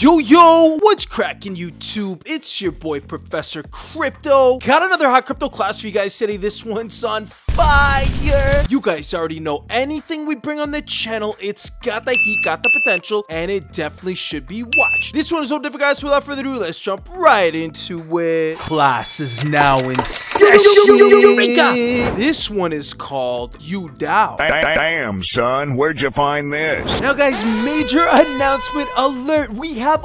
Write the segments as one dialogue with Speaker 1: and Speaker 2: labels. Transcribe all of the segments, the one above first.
Speaker 1: Yo, yo, what's cracking YouTube? It's your boy, Professor Crypto. Got another hot crypto class for you guys today. This one's on fire. You guys already know anything we bring on the channel, it's got the heat, got the potential, and it definitely should be watched. This one is no different, guys. So without further ado, let's jump right into it. Class is now in session. This one is called You UDAO.
Speaker 2: Damn, son, where'd you find this?
Speaker 1: Now, guys, major announcement alert. We have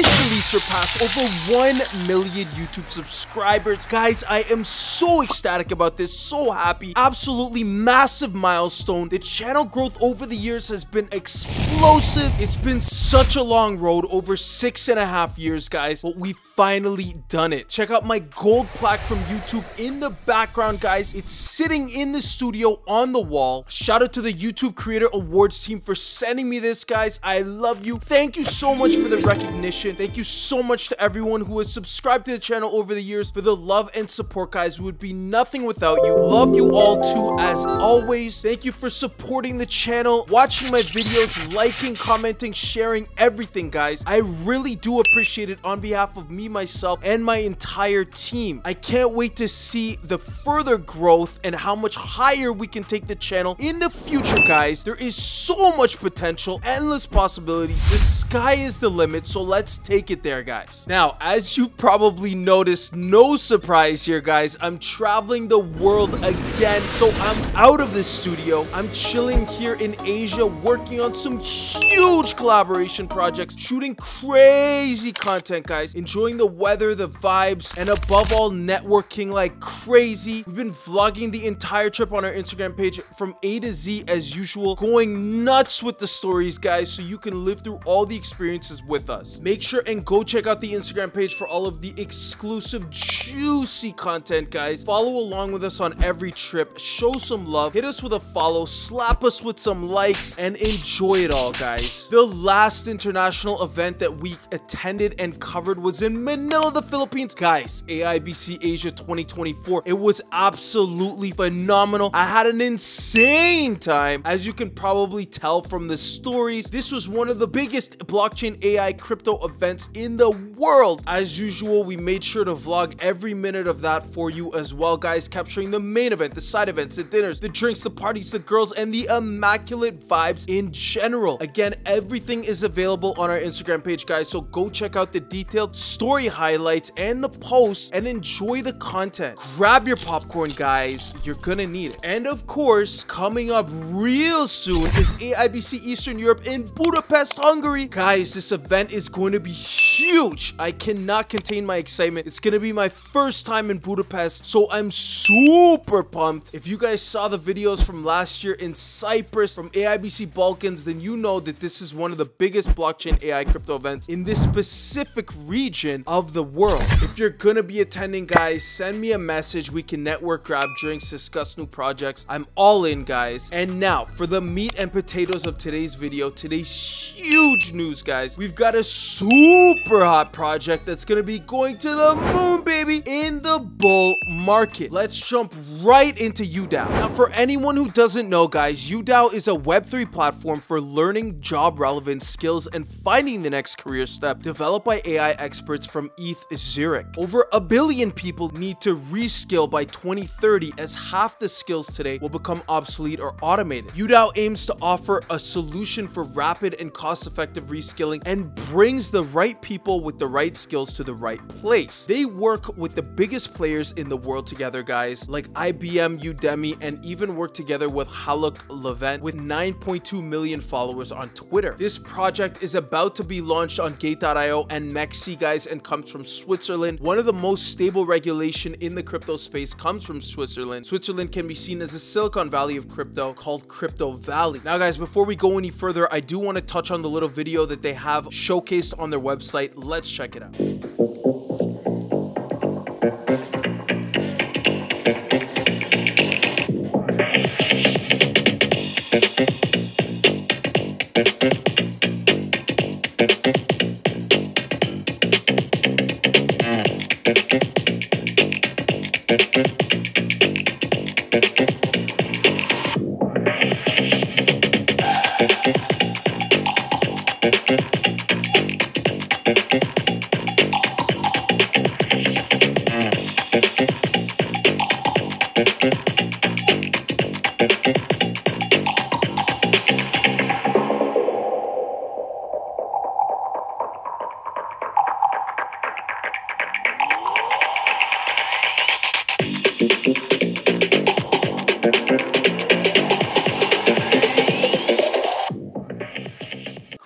Speaker 1: officially surpassed over 1 million YouTube subscribers. Guys, I am so ecstatic about this, so happy. Absolutely massive milestone. The channel growth over the years has been explosive. It's been such a long road, over six and a half years, guys, but we finally done it. Check out my gold plaque from YouTube in the background, guys. It's sitting in the studio on the wall. Shout out to the YouTube Creator Awards team for sending me this, guys. I love you. Thank you so much for the recognition. Thank you so much to everyone who has subscribed to the channel over the years for the love and support, guys. We would be nothing without you. Love you all too, as always. Thank you for supporting the channel, watching my videos, liking, commenting, sharing, everything, guys. I really do appreciate it on behalf of me, myself, and my entire team. I can't wait to see the further growth and how much higher we can take the channel in the future, guys. There is so much potential, endless possibilities. The sky is the limit, so let's take it there, guys. Now, as you probably noticed, no surprise here, guys. I'm traveling the world again, so I'm out of the studio. I'm chilling here in Asia, working on some huge collaboration projects, shooting crazy content, guys, enjoying the weather, the vibes, and above all, networking like crazy. We've been vlogging the entire trip on our Instagram page from A to Z as usual, going nuts with the stories, guys, so you can live through all the experiences with us. Make sure and go check out the Instagram page for all of the exclusive, juicy content, guys. Follow along with us on every trip, show some love, hit us with a follow, slap us with some likes, and enjoy it all, guys. The last international event that we attended and covered was in Manila, the Philippines. Guys, AIBC Asia 2024. It was absolutely phenomenal. I had an insane time. As you can probably tell from the stories, this was one of the biggest blockchain AI crypto events in the world. As usual, we made sure to vlog every minute of that for you as well, guys, capturing the main event, the side events, the dinners, the drinks, the parties, the girls, and the immaculate vibes in general. Again, everything is available on our Instagram page, guys, so go check out the detailed story highlights and the posts and enjoy the content. Grab your popcorn, guys. You're gonna need it. And of course, coming up real soon is AIBC Eastern Europe in Budapest, Hungary. Guys, this event is going to be huge. I cannot contain my excitement. It's gonna be my first time in Budapest, so I'm super pumped. If you guys saw the videos from last year in Cyprus from AIBC Balkans, then you know that this is one of the biggest blockchain AI crypto events in this specific region of the world. If you're gonna be attending, guys, send me a message. We can network, grab drinks, discuss new projects. I'm all in, guys. And now for the meat and potatoes of today's video, today's huge news, guys. We've got a super hot project that's gonna be going to the moon, baby, in the bull market. Let's jump right into UDAO. Now, for anyone who doesn't know, guys, UDAO is a Web3 platform for learning job relevant skills and finding the next career step developed by AI experts from ETH Zurich. Over a billion people need to reskill by 2030 as half the skills today will become obsolete or automated. UDAO aims to offer a solution for rapid and cost-effective reskilling and brings the right people with the right skills to the right place. They work with the biggest players in the world together, guys, like IBM, Udemy, and even work together with Haluk Levent with 9.2 million followers on Twitter. This project is about to be launched on Gate.io and MEXC, guys, and comes from Switzerland. One of the most stable regulation in the crypto space comes from Switzerland. Switzerland can be seen as the Silicon Valley of crypto called Crypto Valley. Now, guys, before we go any further, I do want to touch on the little video that they have showcased on on their website. Let's check it out.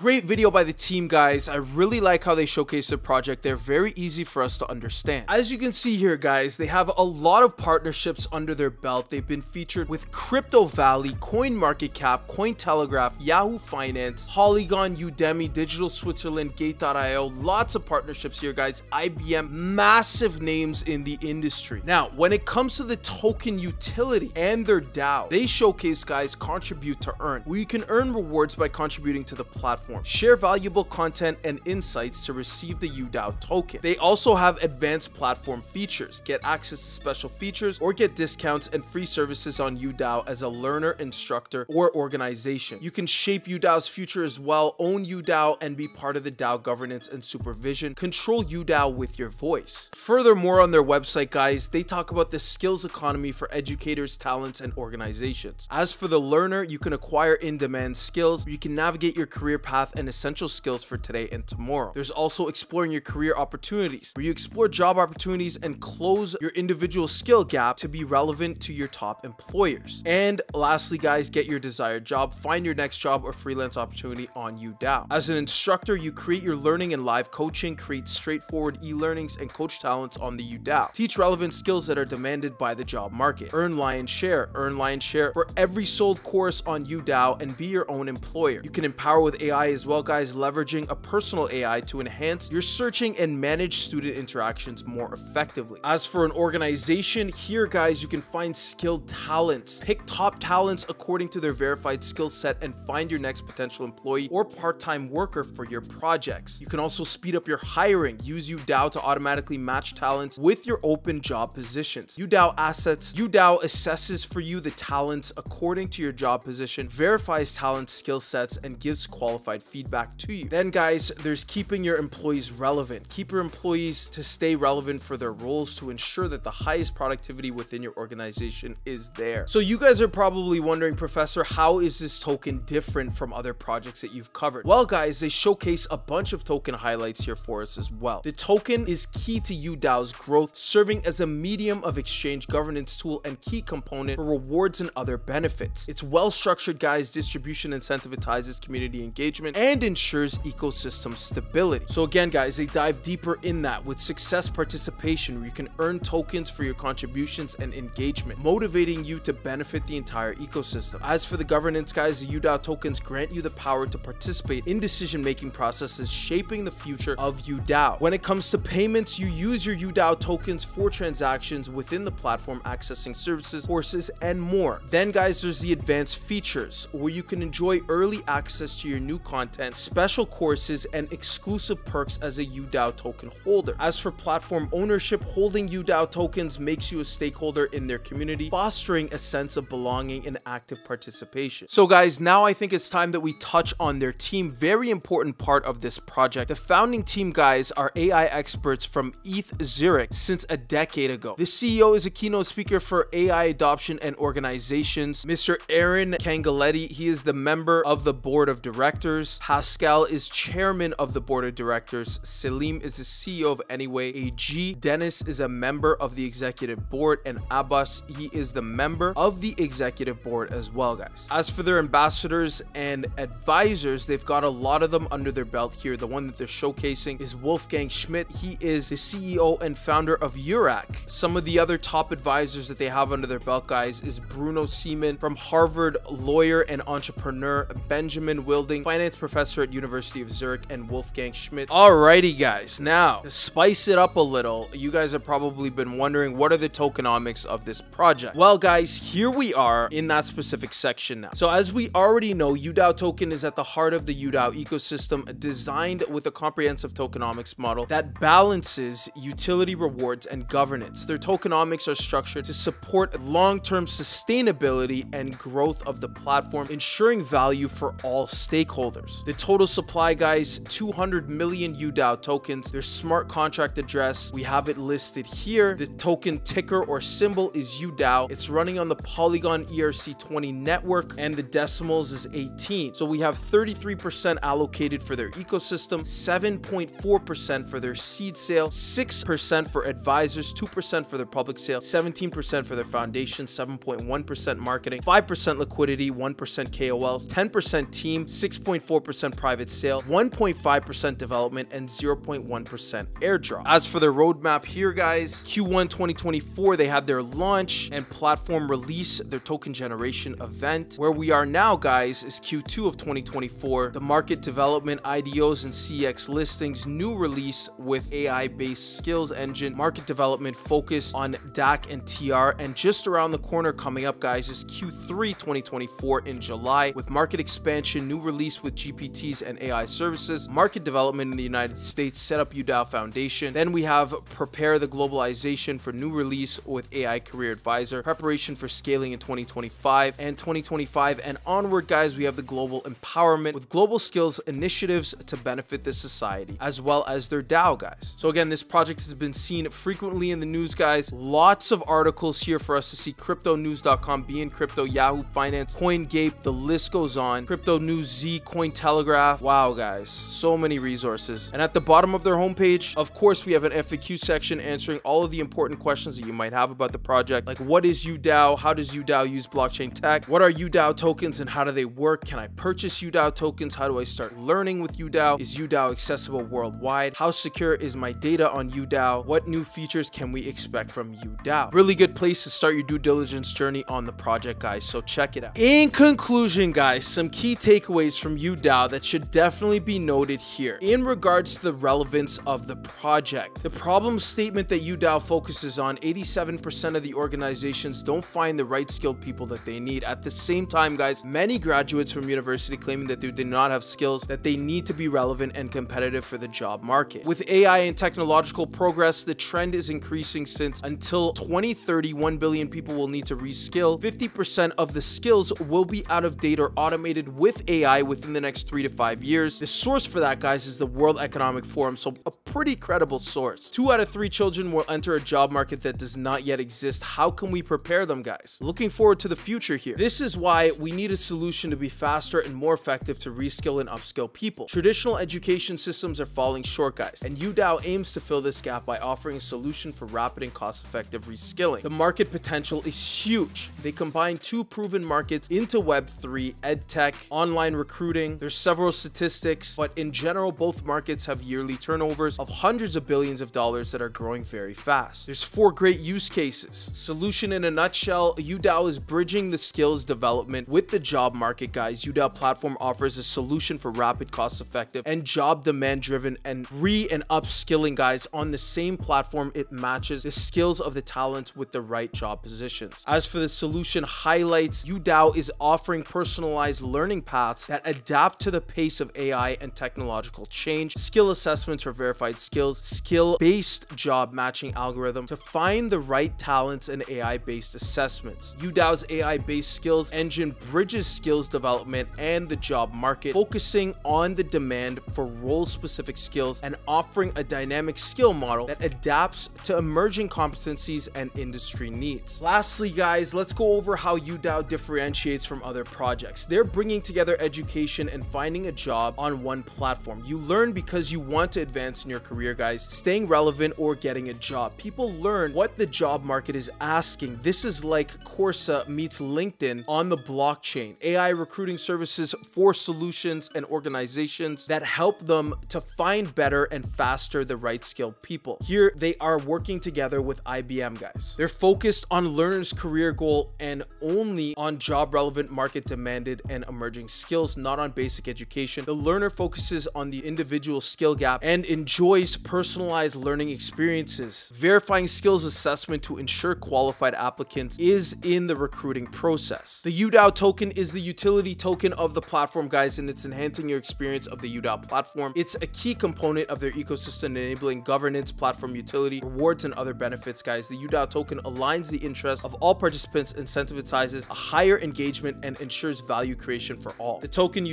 Speaker 1: Great video by the team, guys. I really like how they showcase the project. They're very easy for us to understand. As you can see here, guys, they have a lot of partnerships under their belt. They've been featured with Crypto Valley, coin market CoinMarketCap, Cointelegraph, Yahoo Finance, Polygon, Udemy, Digital Switzerland, Gate.io. Lots of partnerships here, guys. IBM, massive names in the industry. Now, when it comes to the token utility and their DAO, they showcase, guys, contribute to earn, where you can earn rewards by contributing to the platform. Share valuable content and insights to receive the UDAO token. They also have advanced platform features. Get access to special features or get discounts and free services on UDAO as a learner, instructor, or organization. You can shape UDAO's future as well, own UDAO, and be part of the DAO governance and supervision. Control UDAO with your voice. Furthermore, on their website, guys, they talk about the skills economy for educators, talents, and organizations. As for the learner, you can acquire in-demand skills. You can navigate your career path and essential skills for today and tomorrow. There's also exploring your career opportunities, where you explore job opportunities and close your individual skill gap to be relevant to your top employers. And lastly, guys, get your desired job. Find your next job or freelance opportunity on UDAO. As an instructor, you create your learning and live coaching, create straightforward e-learnings and coach talents on the UDAO. Teach relevant skills that are demanded by the job market. Earn Lion Share. Earn Lion Share for every sold course on UDAO and be your own employer. You can empower with AI as well, guys, leveraging a personal AI to enhance your searching and manage student interactions more effectively. As for an organization, here, guys, you can find skilled talents. Pick top talents according to their verified skill set and find your next potential employee or part-time worker for your projects. You can also speed up your hiring. Use UDAO to automatically match talents with your open job positions. UDAO assets. UDAO assesses for you the talents according to your job position, verifies talent skill sets, and gives qualified feedback to you. Then, guys, there's keeping your employees relevant. Keep your employees to stay relevant for their roles to ensure that the highest productivity within your organization is there. So you guys are probably wondering, Professor, how is this token different from other projects that you've covered? Well, guys, they showcase a bunch of token highlights here for us as well. The token is key to UDAO's growth, serving as a medium of exchange governance tool and key component for rewards and other benefits. It's well structured, guys. Distribution incentivizes community engagement and ensures ecosystem stability. So again, guys, they dive deeper in that with success participation where you can earn tokens for your contributions and engagement, motivating you to benefit the entire ecosystem. As for the governance, guys, the UDAO tokens grant you the power to participate in decision-making processes shaping the future of UDAO. When it comes to payments, you use your UDAO tokens for transactions within the platform, accessing services, courses, and more. Then, guys, there's the advanced features where you can enjoy early access to your new content, special courses, and exclusive perks as a UDAO token holder. As for platform ownership, holding UDAO tokens makes you a stakeholder in their community, fostering a sense of belonging and active participation. So guys, now I think it's time that we touch on their team, very important part of this project. The founding team guys are AI experts from ETH Zurich since a decade ago. The CEO is a keynote speaker for AI adoption and organizations. Mr. Aaron Cangaletti, he is the member of the board of directors. Pascal is chairman of the board of directors. Selim is the CEO of Anyway AG. Dennis is a member of the executive board and Abbas, he is the member of the executive board as well, guys. As for their ambassadors and advisors, they've got a lot of them under their belt here. The one that they're showcasing is Wolfgang Schmidt. He is the CEO and founder of Urac. Some of the other top advisors that they have under their belt, guys, is Bruno Seaman from Harvard, lawyer and entrepreneur, Benjamin Wilding, finance professor at University of Zurich, and Wolfgang Schmidt. Alrighty, guys. Now, to spice it up a little, you guys have probably been wondering what are the tokenomics of this project? Well, guys, here we are in that specific section now. So as we already know, UDAO token is at the heart of the UDAO ecosystem, designed with a comprehensive tokenomics model that balances utility rewards and governance. Their tokenomics are structured to support long-term sustainability and growth of the platform, ensuring value for all stakeholders. The total supply, guys, 200 million UDAO tokens. Their smart contract address, we have it listed here. The token ticker or symbol is UDAO. It's running on the Polygon ERC20 network and the decimals is 18. So we have 33% allocated for their ecosystem, 7.4% for their seed sale, 6% for advisors, 2% for their public sale, 17% for their foundation, 7.1% marketing, 5% liquidity, 1% KOLs, 10% team, 6.4% 0.4% private sale, 1.5% development, and 0.1% airdrop. As for their roadmap here, guys, Q1 2024, they had their launch and platform release, their token generation event. Where we are now, guys, is Q2 of 2024, the market development, IDOs, and CX listings, new release with AI-based skills engine, market development focused on DACH and TR, and just around the corner coming up, guys, is Q3 2024 in July with market expansion, new release with GPTs and AI services, market development in the United States, set up UDAO Foundation. Then we have prepare the globalization for new release with AI Career Advisor, preparation for scaling in 2025 and 2025 and onward, guys. We have the global empowerment with global skills initiatives to benefit the society, as well as their DAO, guys. So again, this project has been seen frequently in the news, guys. Lots of articles here for us to see. CryptoNews.com, BeInCrypto, Yahoo Finance, CoinGape, the list goes on. Crypto News Z, Cointelegraph. Wow, guys, so many resources. And at the bottom of their homepage, of course, we have an FAQ section answering all of the important questions that you might have about the project, like what is UDAO? How does UDAO use blockchain tech? What are UDAO tokens and how do they work? Can I purchase UDAO tokens? How do I start learning with UDAO? Is UDAO accessible worldwide? How secure is my data on UDAO? What new features can we expect from UDAO? Really good place to start your due diligence journey on the project, guys. So check it out. In conclusion, guys, some key takeaways from UDAO that should definitely be noted here. In regards to the relevance of the project, the problem statement that UDAO focuses on, 87% of the organizations don't find the right skilled people that they need. At the same time, guys, many graduates from university claiming that they do not have skills that they need to be relevant and competitive for the job market. With AI and technological progress, the trend is increasing since until 2030, 1 billion people will need to reskill. 50% of the skills will be out of date or automated with AI within the next three to five years. The source for that, guys, is the World Economic Forum, so a pretty credible source. Two out of three children will enter a job market that does not yet exist. How can we prepare them, guys? Looking forward to the future here. This is why we need a solution to be faster and more effective to reskill and upskill people. Traditional education systems are falling short, guys, and UDAO aims to fill this gap by offering a solution for rapid and cost-effective reskilling. The market potential is huge. They combine two proven markets into Web3, EdTech, online recruiting. There's several statistics, but in general, both markets have yearly turnovers of hundreds of billions of dollars that are growing very fast. There's four great use cases. Solution in a nutshell, UDAO is bridging the skills development with the job market, guys. UDAO platform offers a solution for rapid, cost-effective, and job demand-driven and re and upskilling, guys. On the same platform, it matches the skills of the talents with the right job positions. As for the solution highlights, UDAO is offering personalized learning paths that adapt to the pace of AI and technological change, skill assessments for verified skills, skill-based job matching algorithm to find the right talents and AI-based assessments. UDAO's AI-based skills engine bridges skills development and the job market, focusing on the demand for role-specific skills and offering a dynamic skill model that adapts to emerging competencies and industry needs. Lastly, guys, let's go over how UDAO differentiates from other projects. They're bringing together education and finding a job on one platform. You learn because you want to advance in your career, guys, staying relevant or getting a job. People learn what the job market is asking. This is like Coursera meets LinkedIn on the blockchain. AI recruiting services for solutions and organizations that help them to find better and faster the right skilled people. Here, they are working together with IBM, guys. They're focused on learners' career goal and only on job relevant, market demanded, and emerging skills, not on basic education. The learner focuses on the individual skill gap and enjoys personalized learning experiences. Verifying skills assessment to ensure qualified applicants is in the recruiting process. The UDAO token is the utility token of the platform, guys, and it's enhancing your experience of the UDAO platform. It's a key component of their ecosystem, enabling governance, platform utility, rewards, and other benefits, guys. The UDAO token aligns the interests of all participants, incentivizes a higher engagement, and ensures value creation for all. The token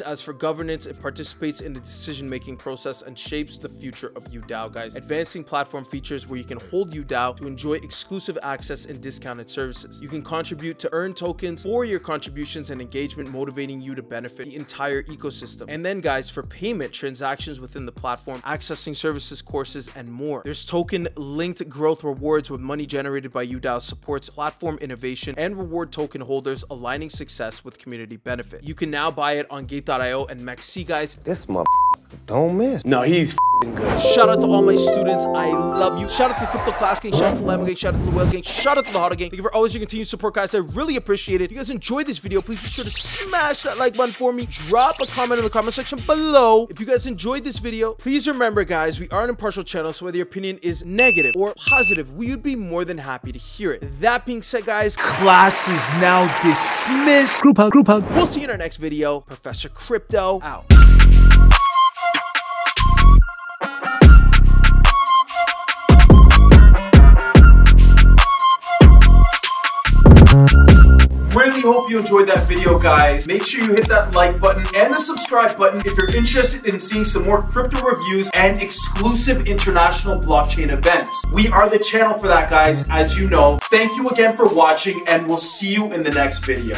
Speaker 1: as for governance, it participates in the decision-making process and shapes the future of UDAO, guys. Advancing platform features where you can hold UDAO to enjoy exclusive access and discounted services. You can contribute to earn tokens for your contributions and engagement, motivating you to benefit the entire ecosystem. And then, guys, for payment, transactions within the platform, accessing services, courses, and more. There's token linked growth rewards with money generated by UDAO supports platform innovation and reward token holders aligning success with community benefit. You can now buy it on Gate.io and MEXC, guys.
Speaker 3: This mother don't miss.
Speaker 4: No, he's good.
Speaker 1: Shout out to all my students. I love you. Shout out to the Crypto Class Gang. Shout out to the Lambo Gang. Shout out to the Whale Gang. Shout out to the Hotter Gang. Thank you for always your continued support, guys. I really appreciate it. If you guys enjoyed this video, please be sure to smash that like button for me. Drop a comment in the comment section below. If you guys enjoyed this video, please remember, guys, we are an impartial channel, so whether your opinion is negative or positive, we would be more than happy to hear it. That being said, guys, class is now dismissed. Group hug, group hug. We'll see you in our next video. Professor Crypto out. Really hope you enjoyed that video, guys. Make sure you hit that like button and the subscribe button if you're interested in seeing some more crypto reviews and exclusive international blockchain events. We are the channel for that, guys, as you know. Thank you again for watching, and we'll see you in the next video.